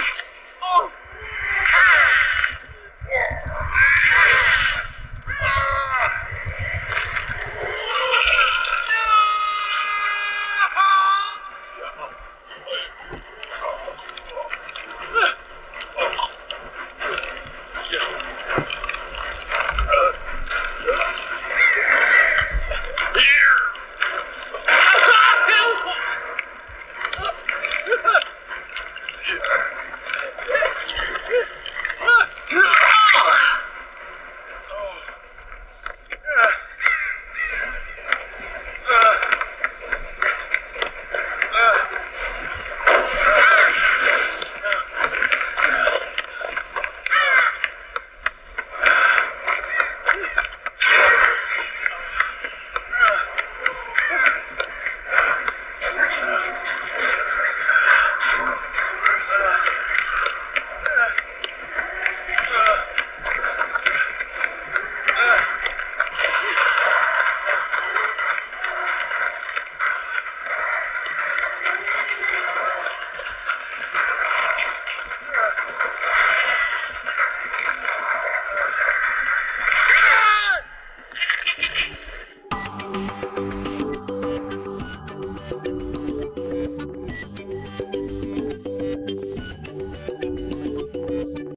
Ah!